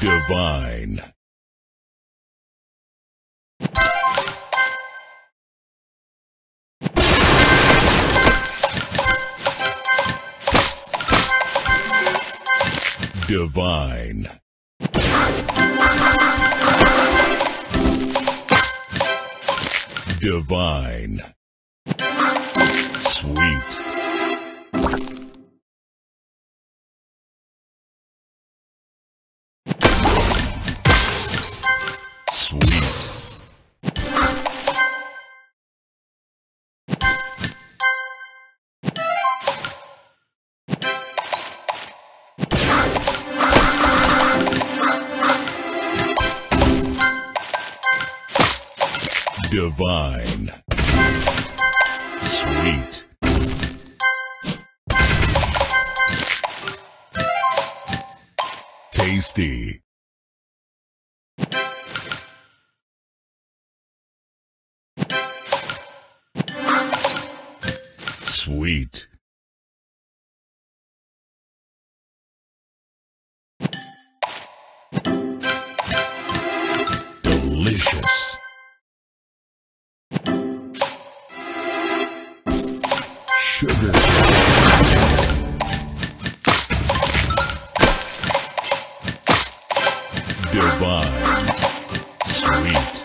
Divine. Divine. Divine. Sweet. Divine. Sweet. Tasty. Sweet. sugar. Divine. Sweet.